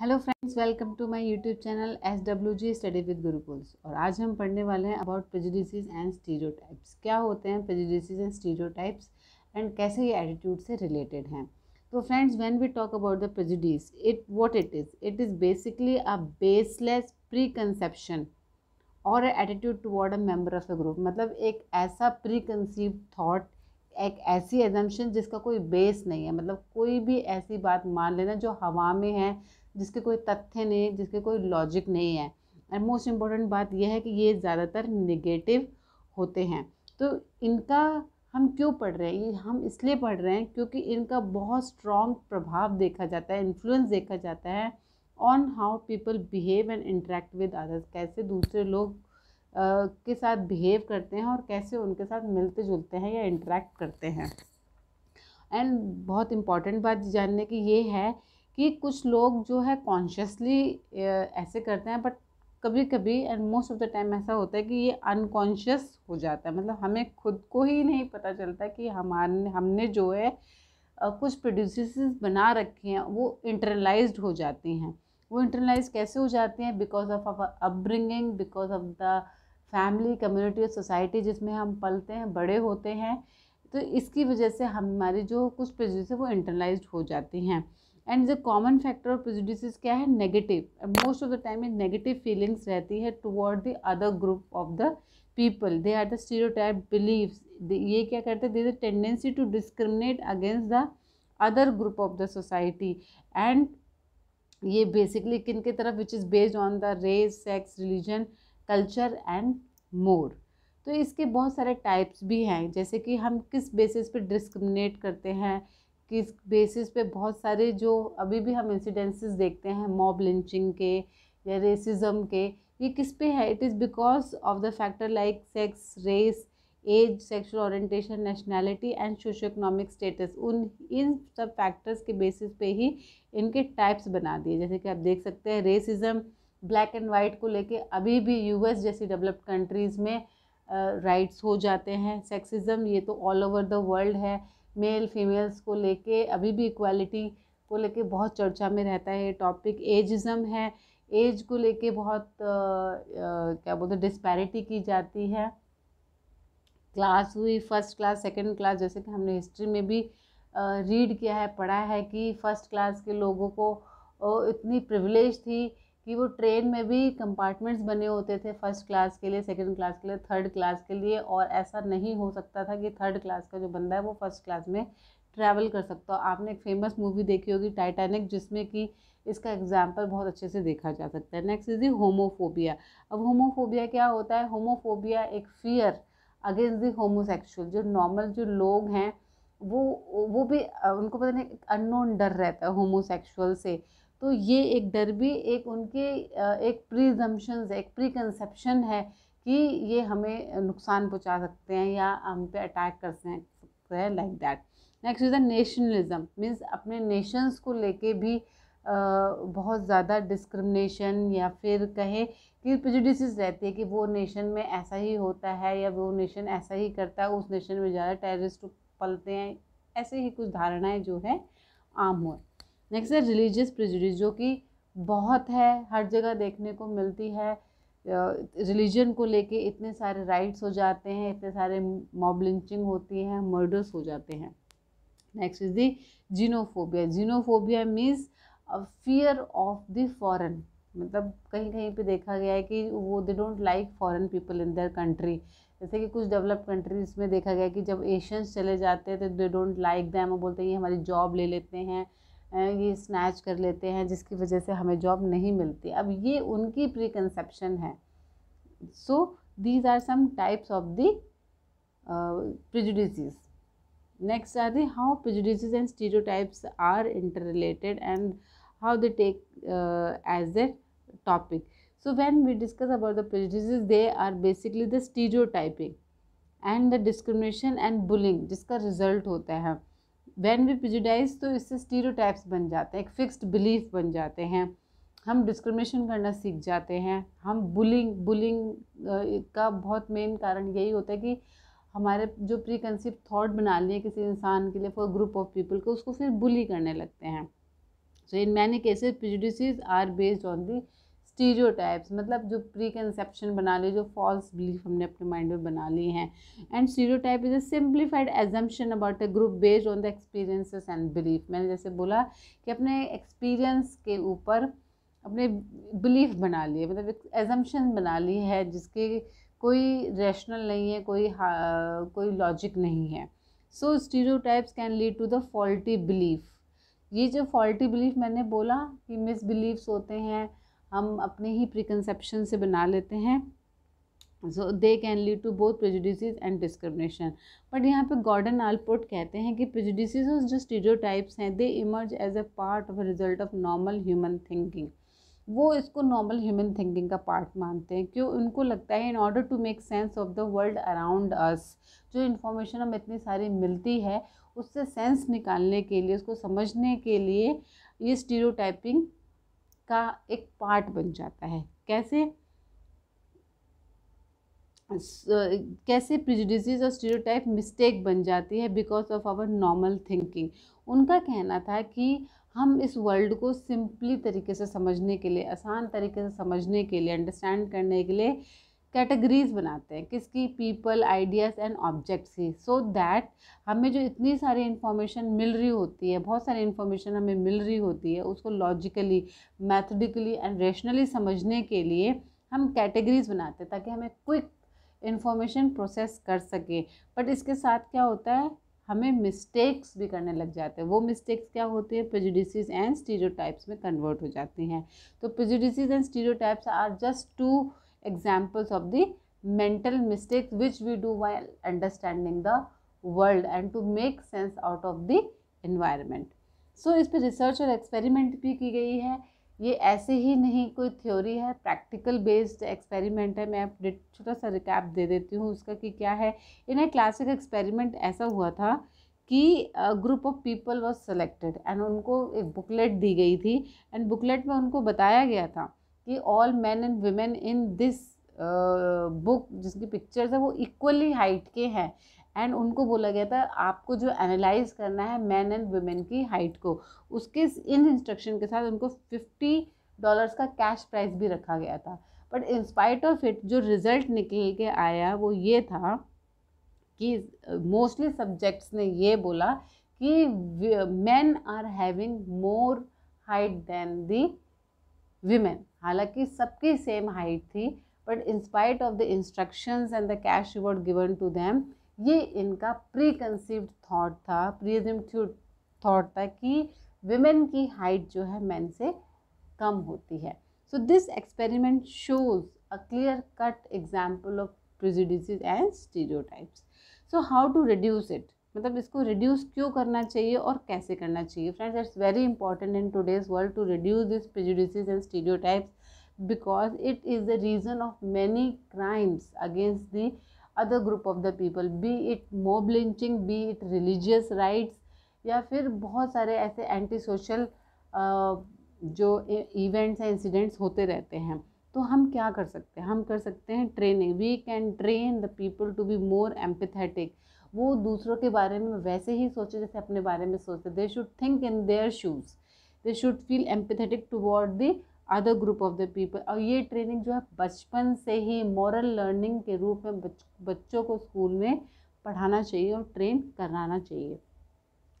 Hello friends welcome to my YouTube channel S W G study with Gurukuls और आज हम पढ़ने वाले हैं अबाउट प्रेजुडिसेस एंड स्टीरियोटाइप्स क्या होते हैं प्रेजुडिसेस एंड स्टीरियोटाइप्स एंड कैसे ये एटीट्यूड से रिलेटेड हैं? तो friends when we talk about the prejudice it what it is it is basically a baseless preconception और attitude toward a member of a group मतलब एक ऐसा प्री कंसीव थाट एक ऐसी एजम्पन जिसका कोई बेस नहीं है। मतलब कोई भी ऐसी बात मान लेना जो हवा में है जिसके कोई तथ्य नहीं जिसके कोई लॉजिक नहीं है। एंड मोस्ट इंपॉर्टेंट बात यह है कि ये ज़्यादातर निगेटिव होते हैं। तो इनका हम क्यों पढ़ रहे हैं? ये हम इसलिए पढ़ रहे हैं क्योंकि इनका बहुत स्ट्रॉन्ग प्रभाव देखा जाता है इन्फ्लुएंस देखा जाता है on how people behave and interact with others कैसे दूसरे लोग आ, के साथ बिहेव करते हैं और कैसे उनके साथ मिलते जुलते हैं या इंटरेक्ट करते हैं। एंड बहुत इंपॉर्टेंट बात जानने की ये है कि कुछ लोग जो है कॉन्शियसली ऐसे करते हैं बट कभी कभी and most of the time ऐसा होता है कि ये अनकॉन्शियस हो जाता है। मतलब हमें खुद को ही नहीं पता चलता कि हमारे, हमने जो है कुछ प्रोड्यूस बना रखे हैं, वो इंटरलाइज हो जाती हैं। वो इंटरलाइज कैसे हो जाती हैं? Because of our upbringing because of the family community और सोसाइटी जिसमें हम पलते हैं, बड़े होते हैं तो इसकी वजह से हमारी जो कुछ प्रेजुडिस है, वो इंटरलाइज हो जाती हैं। And the common factor of prejudice क्या है? Negative most of the time एक नेगेटिव फीलिंग्स रहती है toward the other group of the people they are the stereotype beliefs ये क्या करते हैं? They the tendency to discriminate against the other group of the society and ये basically किन के तरफ़? Which is based on the race sex religion culture and more तो इसके बहुत सारे टाइप्स भी हैं. जैसे कि हम किस बेसिस पे डिस्क्रिमिनेट करते हैं? किस बेसिस पे बहुत सारे जो अभी भी हम इंसिडेंसेस देखते हैं मॉब लिंचिंग के या रेसिज्म के ये किस पे है? It is because of the factor like sex race age sexual orientation nationality and socio economic status उन इन सब फैक्टर्स के बेसिस पे ही इनके टाइप्स बना दिए। जैसे कि आप देख सकते हैं रेसिज्म ब्लैक एंड वाइट को लेके अभी भी यूएस जैसी डेवलप्ड कंट्रीज़ में राइट्स uh, हो जाते हैं। सेक्सिज्म ये तो ऑल ओवर द वर्ल्ड है। मेल फीमेल्स को लेके अभी भी इक्वालिटी को लेके बहुत चर्चा में रहता है टॉपिक एजिज़म है। एज को लेके बहुत आ, आ, क्या बोलते हैं डिस्पैरिटी की जाती है। क्लास हुई फ़र्स्ट क्लास सेकंड क्लास जैसे कि हमने हिस्ट्री में भी रीड किया है पढ़ा है कि फ़र्स्ट क्लास के लोगों को इतनी प्रिविलेज थी कि वो ट्रेन में भी कंपार्टमेंट्स बने होते थे फ़र्स्ट क्लास के लिए सेकंड क्लास के लिए थर्ड क्लास के लिए और ऐसा नहीं हो सकता था कि थर्ड क्लास का जो बंदा है वो फ़र्स्ट क्लास में ट्रैवल कर सकता। हो आपने एक फ़ेमस मूवी देखी होगी टाइटैनिक जिसमें कि इसका एग्ज़ाम्पल बहुत अच्छे से देखा जा सकता है। नेक्स्ट इज़ दी होमोफोबिया अब होमोफोबिया क्या होता है? होमोफोबिया एक फियर अगेंस्ट दी होमोसेक्सुअल जो नॉर्मल जो लोग हैं, वो वो भी, उनको पता नहीं अननोन डर रहता है होमोसेक्सुअल से। तो ये एक डर भी, एक उनके एक प्रीजम्पन्स एक प्री कंसेप्शन है कि ये हमें नुकसान पहुँचा सकते हैं या हम पे अटैक कर सकते हैं like that next is the nationalism means अपने नेशंस को लेके भी बहुत ज़्यादा डिस्क्रिमिनेशन या फिर कहे कि प्रेजुडिस रहती है कि वो नेशन में ऐसा ही होता है या वो नेशन ऐसा ही करता है, उस नेशन में ज़्यादा टेररिस्ट पलते हैं, ऐसे ही कुछ धारणाएँ जो है आम हुए नेक्स्ट है रिलीजियस प्रिजुडिस जो कि बहुत है, हर जगह देखने को मिलती है। रिलीजन को लेके इतने सारे राइट्स हो जाते हैं, इतने सारे मॉब लिंचिंग होती है मर्डर्स हो जाते हैं। Next is the xenophobia xenophobia means fear of the foreign मतलब कहीं कहीं पे देखा गया है कि वो they don't like foreign people in their country जैसे कि कुछ डेवलप कंट्रीज़ में देखा गया कि जब एशियंस चले जाते हैं तो दे डोंट लाइक दैम वो बोलते हैं, ये हमारी जॉब ले लेते हैं। ये स्नैच कर लेते हैं, जिसकी वजह से हमें जॉब नहीं मिलती। अब ये उनकी प्री कंसेप्शन है so these are some types of the prejudice next are the how prejudice and stereotypes are interrelated and how they take as a topic so, when we discuss about the prejudices, they are basically the stereotyping and the discrimination and bullying जिसका result होता है। When we prejudice तो इससे stereotypes बन जाते हैं, एक fixed belief बन जाते हैं। हम डिस्क्रिमिनेशन करना सीख जाते हैं। हम बुलिंग बुलिंग का बहुत मेन कारण यही होता है कि हमारे जो प्री कंसिप्ट थाट बना लिए किसी इंसान के लिए फॉर ग्रुप ऑफ़ पीपल को, उसको फिर बुली करने लगते हैं। So in many cases prejudice are based on the stereotypes मतलब जो प्री कंसेप्शन बना ली जो फॉल्स बिलीफ हमने अपने माइंड में बना ली हैं। And stereotype is a simplified assumption about a group based on the experiences and belief मैंने जैसे बोला कि अपने एक्सपीरियंस के ऊपर अपने बिलीफ बना लिए मतलब एजम्पन बना ली है, जिसके कोई रैशनल नहीं है, कोई कोई लॉजिक नहीं है। So stereotypes can lead to the faulty belief ये जो फॉल्टी बिलीफ मैंने बोला कि मिस बिलीव्स होते हैं हम अपने ही प्रिकंसेप्शन से बना लेते हैं। So they can lead to both prejudice and discrimination but यहाँ पे गॉर्डन आलपोर्ट कहते हैं कि प्रेजुडिस जो स्टीरियो टाइप्स हैं they emerge as a part of result of normal human thinking वो इसको नॉर्मल ह्यूमन थिंकिंग का पार्ट मानते हैं। क्यों? उनको लगता है in order to make sense of the world around us जो इन्फॉर्मेशन हमें इतनी सारी मिलती है, उससे सेंस निकालने के लिए, उसको समझने के लिए ये स्टीरियो का एक पार्ट बन जाता है। कैसे? कैसे प्रिजुडिस और स्टीरियोटाइप मिस्टेक बन जाती है because of our normal thinking उनका कहना था कि हम इस वर्ल्ड को सिंपली तरीके से समझने के लिए, आसान तरीके से समझने के लिए अंडरस्टैंड करने के लिए कैटेगरीज बनाते हैं, किसकी पीपल, आइडियाज़ एंड ऑब्जेक्ट्स ही सो दैट हमें जो इतनी सारी इन्फॉर्मेशन मिल रही होती है, बहुत सारी इन्फॉर्मेशन हमें मिल रही होती है, उसको लॉजिकली मैथडिकली एंड रेशनली समझने के लिए हम कैटेगरीज बनाते हैं, ताकि हमें क्विक इन्फॉर्मेशन प्रोसेस कर सके। बट इसके साथ क्या होता है? हमें मिस्टेक्स भी करने लग जाते हैं। वो मिस्टेक्स क्या होती है? प्रेजुडिस एंड स्टीरियोटाइप्स में कन्वर्ट हो जाती हैं। तो prejudice and stereotypes are just two examples of the mental mistakes which we do while understanding the world and to make sense out of the environment. So so, इस पर research और experiment भी की गई है। ये ऐसे ही नहीं कोई थ्योरी है प्रैक्टिकल बेस्ड एक्सपेरिमेंट है। मैं छोटा सा रिकैप दे देती हूँ उसका कि क्या है। इन क्लासिक एक्सपेरिमेंट ऐसा हुआ था कि group of people was selected and उनको एक बुकलेट दी गई थी। एंड बुकलेट में उनको बताया गया था कि all man and women in this book जिसकी पिक्चर्स है, वो इक्वली हाइट के हैं। एंड उनको बोला गया था, आपको जो एनालाइज करना है मैन एंड वुमेन की हाइट को, उसके इन इंस्ट्रक्शन के साथ उनको फिफ्टी डॉलर्स का कैश प्राइस भी रखा गया था। But in spite of it जो रिज़ल्ट निकल के आया, वो ये था कि मोस्टली सब्जेक्ट्स ने ये बोला कि man are having more height than the women हालाँकि सबकी सेम हाइट थी but in spite of the instructions and the cash reward given to them ये इनका प्री कंसीव्ड थाट था प्रीजिम्ड थाट था कि विमेन की हाइट जो है मैन से कम होती है। So this experiment shows a clear cut example of prejudice and stereotypes so how to reduce it मतलब इसको रिड्यूस क्यों करना चाहिए और कैसे करना चाहिए? Friends it's very important in today's world to reduce this prejudice and stereotypes because it is the reason of many crimes against the other group of the people be it mob lynching be it religious riots या फिर बहुत सारे ऐसे anti social जो events हैं incidents होते रहते हैं। तो हम क्या कर सकते हैं? हम कर सकते हैं training we can train the people to be more empathetic वो दूसरों के बारे में वैसे ही सोचे जैसे अपने बारे में सोचते they should think in their shoes they should feel empathetic toward the other group of the people और ये ट्रेनिंग जो है बचपन से ही मॉरल लर्निंग के रूप में बच, बच्चों को स्कूल में पढ़ाना चाहिए और ट्रेन कराना चाहिए।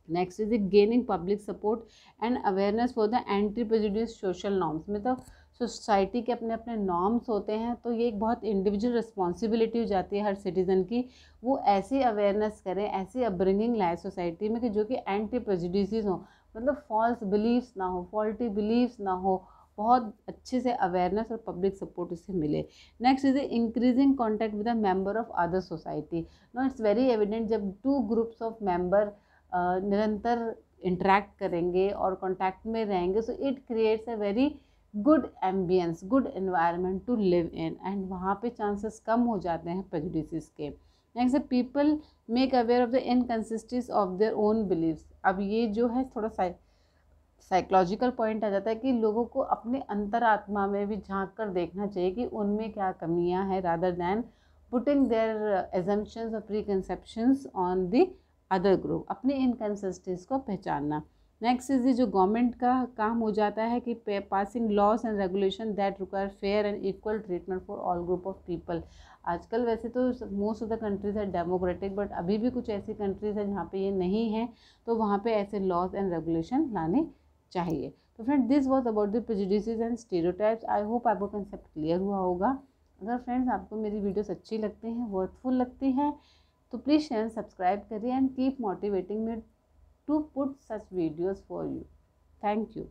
Next is gaining public support and awareness for the anti prejudice social norms मतलब सोसाइटी के अपने अपने नॉर्म्स होते हैं तो ये एक बहुत इंडिविजुअल रिस्पॉन्सिबिलिटी हो जाती है हर सिटीज़न की। वो ऐसी अवेयरनेस करें, ऐसी अपब्रिंगिंग लाए सोसाइटी में कि जो कि एंटी प्रेजिडिस हो। मतलब फॉल्स बिलीव्स ना हो फॉल्टी बिलीव्स ना हो, बहुत अच्छे से अवेयरनेस और पब्लिक सपोर्ट इससे मिले। Next is a increasing contact with a member of other society no it's very evident जब टू ग्रुप्स ऑफ़ मेंबर निरंतर इंटरेक्ट करेंगे और कॉन्टैक्ट में रहेंगे so it creates a very good ambiance good environment to live in and वहाँ पे chances कम हो जाते हैं प्रेजुडिस के। Next people make aware of the inconsistence of their own beliefs अब ये जो है थोड़ा सा साइकोलॉजिकल पॉइंट आ जाता है कि लोगों को अपने अंतरात्मा में भी झाँक कर देखना चाहिए कि उनमें क्या कमियाँ हैं rather than putting their assumptions और preconceptions on the other group अपने इनकन्सिस्टेंस को पहचानना। नेक्स्ट इज़ जो गवर्नमेंट का काम हो जाता है कि passing laws and regulation that require fair and equal treatment for all group of people आजकल वैसे तो मोस्ट ऑफ़ द कंट्रीज़ है डेमोक्रेटिक बट अभी भी कुछ ऐसी कंट्रीज़ हैं जहाँ पे ये नहीं है तो वहाँ पे ऐसे लॉज एंड रेगुलेशन लाने चाहिए। तो friend this was about the prejudice and stereotypes I hope आपको कंसेप्ट क्लियर हुआ होगा। अगर फ्रेंड्स आपको मेरी वीडियोस अच्छी लगती हैं वर्थफुल लगती हैं तो प्लीज़ शेयर सब्सक्राइब करिए and keep motivating me to put such videos for you. Thank you.